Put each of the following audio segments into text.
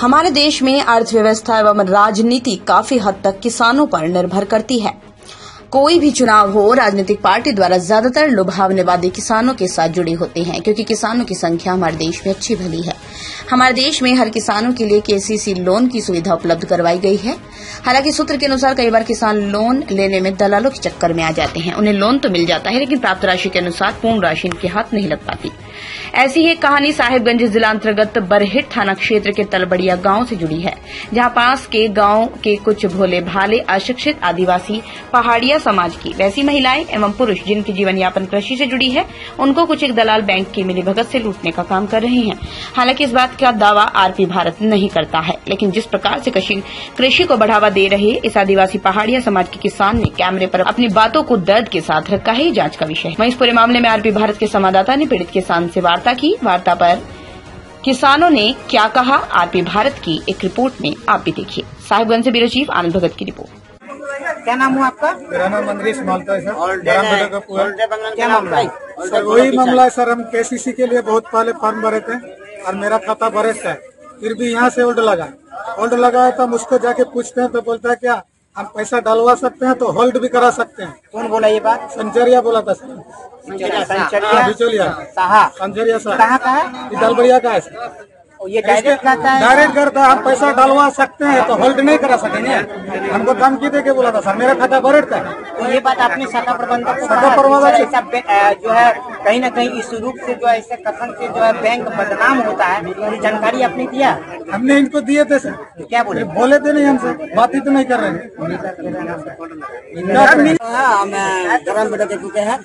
हमारे देश में अर्थव्यवस्था एवं राजनीति काफ़ी हद तक किसानों पर निर्भर करती है। कोई भी चुनाव हो, राजनीतिक पार्टी द्वारा ज़्यादातर लुभावने वादे किसानों के साथ जुड़े होते हैं, क्योंकि किसानों की संख्या हमारे देश में अच्छी भली है। हमारे देश में हर किसानों के लिए केसीसी लोन की सुविधा उपलब्ध करवाई गई है। हालाँकि सूत्र के अनुसार कई बार किसान लोन लेने में दलालों के चक्कर में आ जाते हैं। उन्हें लोन तो मिल जाता है, लेकिन प्राप्त राशि के अनुसार पूर्ण राशि इनके हाथ नहीं लग पाती। ऐसी ही एक कहानी साहिबगंज जिला अंतर्गत बरहेट थाना क्षेत्र के तलबड़िया गाँव से जुड़ी है, जहाँ पास के गाँव के कुछ भोले भाले, अशिक्षित आदिवासी पहाड़िया समाज की। वैसी महिलाएँ एवं पुरुष जिनकी जीवन यापन कृषि से जुड़ी है, उनको कुछ एक दलाल बैंक की मिली भगत से लूटने का काम कर रहे हैं। हालाँकि इस बात का दावा आरपी भारत नहीं करता है, लेकिन जिस प्रकार से कृषि को बढ़ावा दे रहे इस आदिवासी पहाड़िया समाज के किसान ने कैमरे पर अपनी बातों को दर्द के साथ रखा है जाँच का विषय वहीं इस पूरे मामले में आरपी भारत के संवाददाता ने पीड़ित किसान से वार्ता की। वार्ता पर किसानों ने क्या कहा? आरपी भारत की एक रिपोर्ट में आप भी देखिए। साहिबगंज से ब्यूरो चीफ आनंद भगत की रिपोर्ट। क्या नाम हुआ आपका? मेरा नाम मंगरेश मालता है सर। क्या मामला सर वही मामला है सर। हम केसीसी के लिए बहुत पहले फॉर्म भरे थे और मेरा खाता बरेस है फिर भी यहाँ से होल्ड लगा। होल्ड लगा तो हम उसको जाके पूछते हैं तो बोलता है क्या हम पैसा डालवा सकते हैं तो होल्ड भी करा सकते हैं? कौन बोला ये बात? संचरिया बोला था सर। संचरिया बिचौलिया। संचरिया सर। कहाँ का है? दलबड़िया का है सर। ये डायरेक्ट खाता है। डायरेक्ट करता है हम पैसा डालवा सकते हैं तो होल्ड नहीं करा सकेंगे। हमको की दे के बोला था सर मेरा खाता बरेट था तो ये बात आपने शाखा प्रबंधक शाखा प्रबंधक बे- अ, जो है कहीं ना कहीं इस रूप से जो है ऐसे कथन से जो है बैंक बदनाम होता है ये जानकारी आपने दिया? हमने इनको दिए थे सर। क्या बोले? बोले थे नहीं हमसे। बात ही तो नहीं कर रहे हैं। हाँ। मैं ग्राम बेटो के पूते हैं।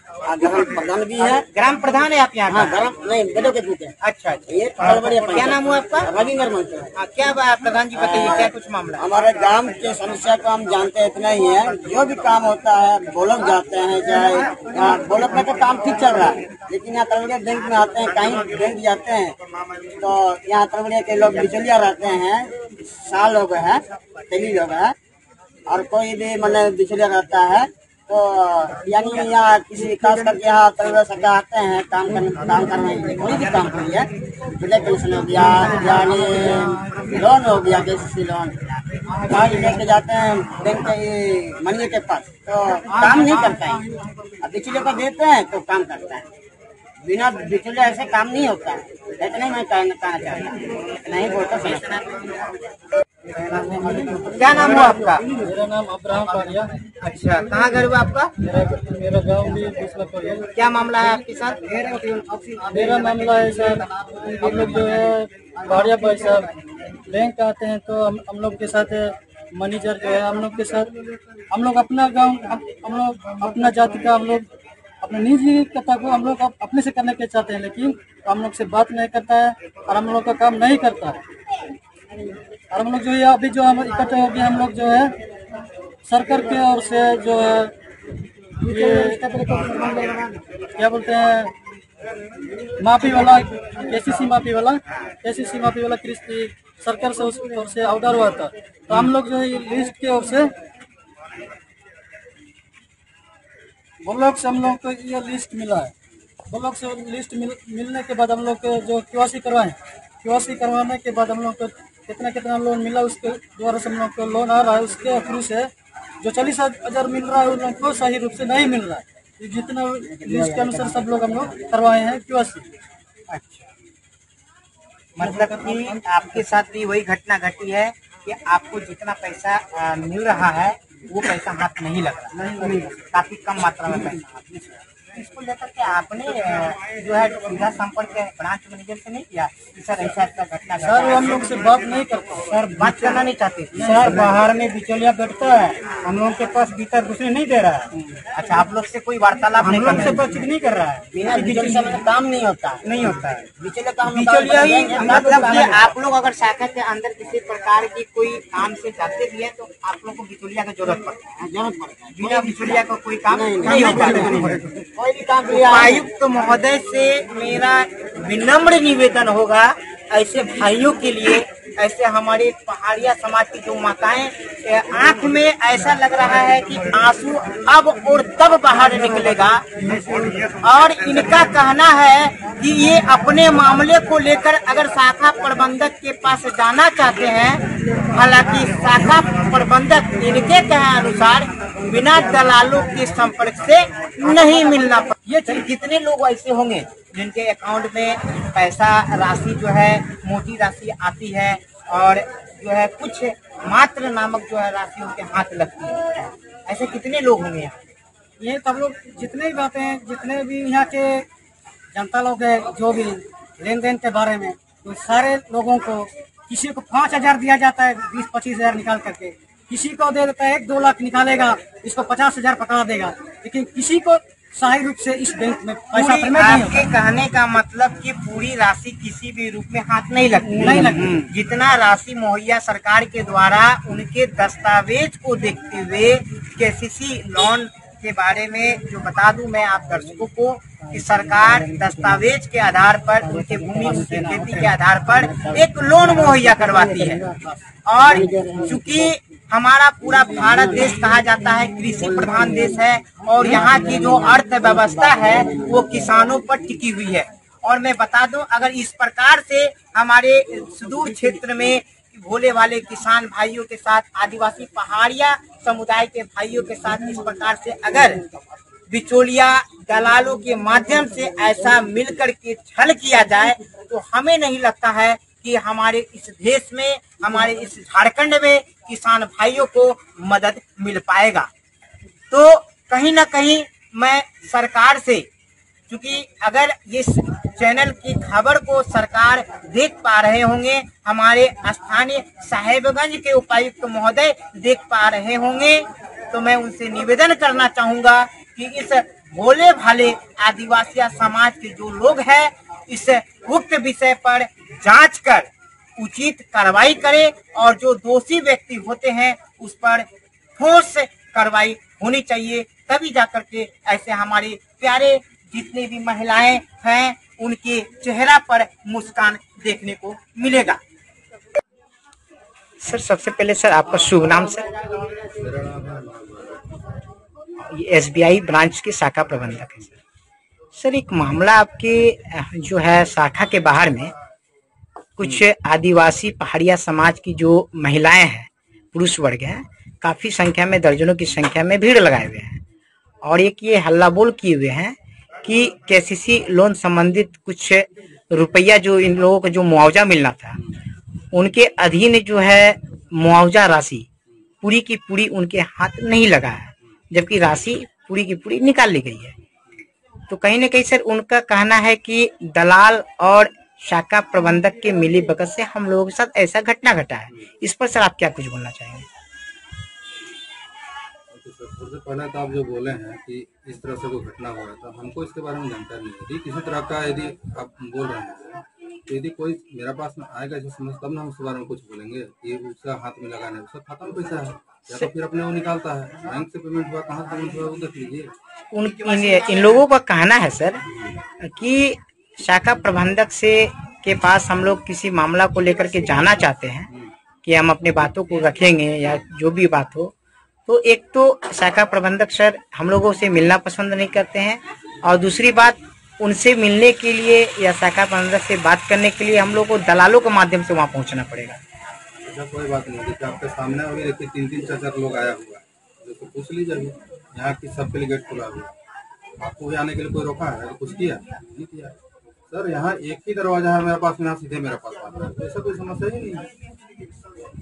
ग्राम प्रधान भी है। ग्राम प्रधान है आप यहाँ हाँ ग्राम नहीं बेटो के हैं। अच्छा अच्छा। ये क्या नाम हुआ आपका? रविंदर मंच हाँ, क्या बात प्रधान जी बताइए क्या कुछ मामला हमारे ग्राम के समस्या को हम जानते हैं इतना ही है। जो भी काम होता है बोलक जाते हैं चाहे बोलक में तो काम ठीक चल रहा है। लेकिन यहाँ तलबड़िया बैंक में आते हैं, कहीं बैंक जाते हैं तो यहाँ तलबड़िया के लोग बिचौलिया रहते हैं, साल लोग है तेली लोग है, और कोई भी मैंने बिचौलिया रहता है तो यानी यहाँ किसी खास करके यहाँ तलबड़िया सरकार आते हैं, काम करने काम करने के लिए, कोई भी काम के लिए विलेज कमीशन हो गया यानी लोन हो गया केसीसी लोन लेके जाते हैं बैंक के मनिए के पास तो काम नहीं करता है। अब बिचौलिया को देते हैं तो काम करता है। बिना बिचौलिया ऐसे काम नहीं होता। है इतना ही मैं कहना चाहता हूँ। इतना ही बोलता क्या नाम हुआ आपका? मेरा नाम अब्राहम पारिया अच्छा कहाँ घर हुआ आपका? मेरा गाँव भी क्या मामला है आपके साथ? मेरा मामला है सर हम लोग जो है भाड़िया पैसा बैंक आते हैं तो हम हम लोग के साथ मैनेजर जो है हम लोग के साथ हम लोग अपना गाँव हम लोग अपना जाति का हम लोग अपने निजी कथा को हम लोग अपने से करने के चाहते हैं, लेकिन हम लोग से बात नहीं करता है और हम लोग का काम नहीं करता है। और हम लोग जो है अभी जो हम इकट्ठे हो गए, हम लोग जो है सरकार के ओर से जो है ये क्या बोलते हैं, माफ़ी वाला केसीसी माफ़ी वाला केसीसी माफ़ी वाला कृषि सरकार से उस ओर से ऑर्डर हुआ था। तो हम लोग जो है लिस्ट के ओर से ब्लॉक से हम लोग को ये लिस्ट मिला है। ब्लॉक से लिस्ट मिल, मिलने के बाद हम लोग को जो क्यूआसी करवाए क्यूआसी करवाने के बाद हम लोग को कितना कितना लोन मिला उसके द्वारा से हम लोग को लोन आ रहा है उसके थ्रू से जो चालीस हज़ार मिल रहा है उन लोग को सही रूप से नहीं मिल रहा है। जितना लिस्ट के अनुसार सब लोग हम लोग करवाए हैं क्यूआसी अच्छा। मतलब कि आपके साथ भी वही घटना घटी है कि आपको जितना पैसा मिल रहा है वो पैसा हाथ नहीं लग रहा नहीं काफ़ी कम मात्रा में पैसा। इसको लेकर के आपने जो है सीधा संपर्क ब्रांच मैनेजर से नहीं किया? सर ऐसा ऐसा घटना सर हम लोग से बात नहीं करता। सर बात करना नहीं चाहते। सर बाहर में बिचौलिया बैठता है। हम लोग के पास भीतर घुसने नहीं दे रहा है। अच्छा आप लोग से कोई वार्तालाप हम लोग से बातचीत नहीं कर रहा है। बिना बिचौलिया काम नहीं होता। नहीं होता है। बिचौलिया काम बिचौलिया ही। मतलब आप लोग अगर शाखा के अंदर किसी प्रकार की कोई काम से जाते भी है तो आप लोग को बिचौलिया की ज़रूरत पड़ता है। ज़रूरत पड़ता है। बिना बिचौलिया का कोई काम नहीं, नहीं होता। उपायुक्त महोदय से मेरा विनम्र निवेदन होगा, ऐसे भाइयों के लिए, ऐसे हमारे पहाड़िया समाज की जो माताएँ आँख में ऐसा लग रहा है कि आँसू अब और तब बाहर निकलेगा। और इनका कहना है कि ये अपने मामले को लेकर अगर शाखा प्रबंधक के पास जाना चाहते हैं, हालाँकि शाखा प्रबंधक इनके कहे अनुसार बिना दलालों के संपर्क से नहीं मिलना पड़ ये चीज़ कितने लोग ऐसे होंगे जिनके अकाउंट में पैसा राशि जो है मोटी राशि आती है और जो है कुछ मात्र नामक जो है राशि उनके हाथ लगती है ऐसे कितने लोग होंगे यहाँ? ये सब लोग जितने भी बातें हैं, जितने भी यहाँ के जनता लोग है, जो भी लेन देन के बारे में तो सारे लोगों को किसी को पाँच हज़ार दिया जाता है, बीस पच्चीस हज़ार निकाल करके किसी को दे देता है एक दो लाख निकालेगा इसको पचास हज़ार पकड़ा देगा। लेकिन किसी को सही रूप से इस बैंक में पैसा आपके कहने का मतलब कि पूरी राशि किसी भी रूप में हाथ नहीं लगती। नहीं लगती। जितना राशि मुहैया सरकार के द्वारा उनके दस्तावेज़ को देखते हुए केसीसी लोन के बारे में जो बता दूँ मैं आप दर्शकों को कि सरकार दस्तावेज़ के आधार पर उनके भूमि उनकी खेती के आधार पर एक लोन मुहैया करवाती है। और चूँकि हमारा पूरा भारत देश कहा जाता है, कृषि प्रधान देश है, और यहाँ की जो अर्थव्यवस्था है, वो किसानों पर टिकी हुई है। और मैं बता दूँ, अगर इस प्रकार से हमारे सुदूर क्षेत्र में भोले वाले किसान भाइयों के साथ, आदिवासी पहाड़िया समुदाय के भाइयों के साथ इस प्रकार से अगर बिचौलिया दलालों के माध्यम से ऐसा मिलकर के छल किया जाए तो हमें नहीं लगता है कि हमारे इस देश में, हमारे इस झारखंड में किसान भाइयों को मदद मिल पाएगा। तो कहीं ना कहीं मैं सरकार से क्योंकि अगर इस चैनल की खबर को सरकार देख पा रहे होंगे, हमारे स्थानीय साहेबगंज के उपायुक्त महोदय देख पा रहे होंगे तो मैं उनसे निवेदन करना चाहूँगा कि इस भोले भाले आदिवासी समाज के जो लोग हैं इस उक्त विषय पर जाँच कर उचित कार्रवाई करें और जो दोषी व्यक्ति होते हैं उस पर ठोस कार्रवाई होनी चाहिए। तभी जाकर के ऐसे हमारे प्यारे जितनी भी महिलाएँ हैं उनके चेहरा पर मुस्कान देखने को मिलेगा। सर सबसे पहले सर आपका शुभ नाम सर? ये एस ब्रांच के शाखा प्रबंधक है सर, एक मामला आपके जो है शाखा के बाहर में, कुछ आदिवासी पहाड़िया समाज की जो महिलाएँ हैं, पुरुष वर्ग हैं, काफ़ी संख्या में, दर्जनों की संख्या में भीड़ लगाए हुए हैं। और एक ये हल्ला बोल किए हुए हैं कि केसीसी लोन संबंधित कुछ रुपया जो इन लोगों को जो मुआवजा मिलना था, उनके अधीन जो है मुआवजा राशि पूरी की पूरी उनके हाथ नहीं लगा है, जबकि राशि पूरी की पूरी निकाल ली गई है। तो कहीं ना कहीं सर उनका कहना है कि दलाल और शाखा प्रबंधक के मिली बगत से हम लोगों के साथ ऐसा घटना घटा है। इस पर सर आप क्या कुछ बोलना चाहेंगे? सबसे पहले तो आप जो बोले हैं कि इस तरह से कोई घटना हो रहा था, हमको इसके बारे में जानकारी नहीं थी। किसी तरह का यदि आप बोल रहे हैं तो यदि कोई मेरा पास में आएगा ऐसे समझ तब ना हम उसके बारे में कुछ बोलेंगे। कि उसका हाथ में लगाने उसका खाता में पैसा है। या तो फिर अपने वो निकालता है। बैंक से पेमेंट हुआ कहाँ से पेमेंट हुआ वो देख लीजिए। उन इन, इन लोगों का कहना है सर कि शाखा प्रबंधक से के पास हम लोग किसी मामला को लेकर के जाना चाहते हैं कि हम अपने बातों को रखेंगे या जो भी बात हो। तो एक तो शाखा प्रबंधक सर हम लोगों से मिलना पसंद नहीं करते हैं। और दूसरी बात उनसे मिलने के लिए या शाखा प्रबंधक से बात करने के लिए हम लोग को दलालों के माध्यम से वहाँ पहुँचना पड़ेगा। ऐसा कोई बात नहीं। देखिए, आपके सामने अभी देखिए तीन तीन चार चार लोग आया हुआ है। देखो पूछ लीजिए अभी, यहाँ की सबके लिए गेट खुला हुआ आपको भी आने के लिए कोई रोका है? कुछ किया? नहीं किया। सर, यहाँ एक ही दरवाज़ा है मेरे पास, यहाँ सीधे मेरे पास आता है। ऐसा कोई समस्या ही नहीं है।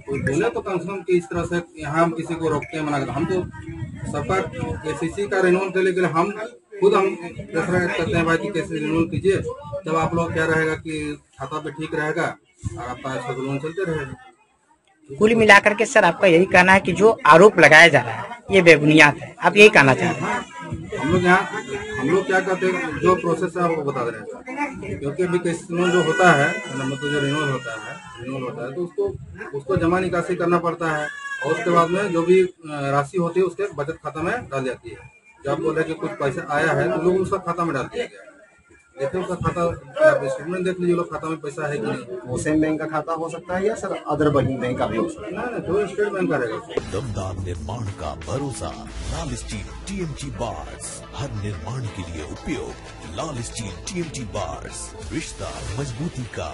कोई बोले तो कम से कम कि इस तरह से यहाँ हम किसी को रोकते हैं, मना करते हम तो सबका एसीसी का रिन्यूअल देने के लिए हम खुद हम प्रेफर करते हैं भाई कि कैसे रिन्यूअल कीजिए। तब आप लोग क्या रहेगा कि खाता पे ठीक रहेगा और आपका अच्छा लोन चलते रहेगा। कुल मिलाकर के सर आपका यही कहना है कि जो आरोप लगाया जा रहा है ये बेबुनियाद है। आप यही कहना चाह रहे हैं हम लोग यहाँ हम लोग क्या करते हैं जो प्रोसेस है आपको बता दे रहे हैं। क्योंकि अभी कैसे लोन जो होता है मतलब जो रिन्यूअल होता है रिन्यूअल होता है तो उसको उसको जमा निकासी करना पड़ता है। और उसके बाद में जो भी राशि होती है उसके बचत खाता में डाल जाती है। जब बोले कि कुछ पैसा आया है तो लोग उसका खाता में डाल दिया गया। है देखिए उसका खाता स्टेटमेंट देख लीजिए लोग खाता में पैसा है कि नहीं। वो सेम बैंक का खाता हो सकता है या सर अदर बैंक का भी हो सकता है? ना ना जो स्टेट बैंक का रहेगा। दमदार निर्माण का भरोसा लाल स्टील टीएमटी बार्स हर निर्माण के लिए उपयोग लाल स्टील टीएमटी बार्स रिश्ता मजबूती का।